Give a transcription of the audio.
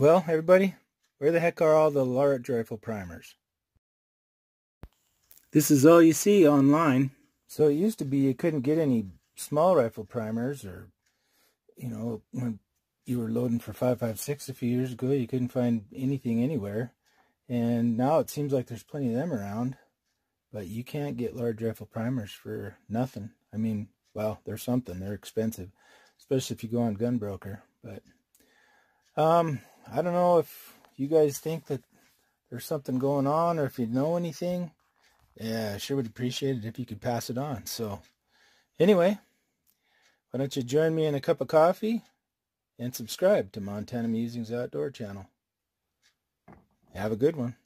Well, everybody, where the heck are all the large rifle primers? This is all you see online. So it used to be you couldn't get any small rifle primers or, you know, when you were loading for 5.56 a few years ago, you couldn't find anything anywhere. And now it seems like there's plenty of them around. But you can't get large rifle primers for nothing. I mean, well, they're something. They're expensive, especially if you go on Gunbroker. But um, I don't know if you guys think that there's something going on or if you know anything. Yeah, I sure would appreciate it if you could pass it on. So, anyway, why don't you join me in a cup of coffee and subscribe to Montana Musings Outdoor channel. Have a good one.